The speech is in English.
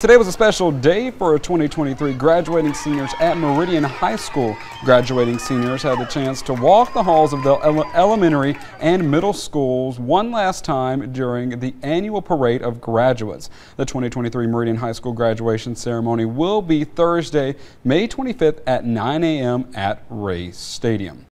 Today was a special day for 2023 graduating seniors at Meridian High School. Graduating seniors had the chance to walk the halls of the ele elementary and middle schools one last time during the annual parade of graduates. The 2023 Meridian High School graduation ceremony will be Thursday, May 25th at 9 a.m. at Ray Stadium.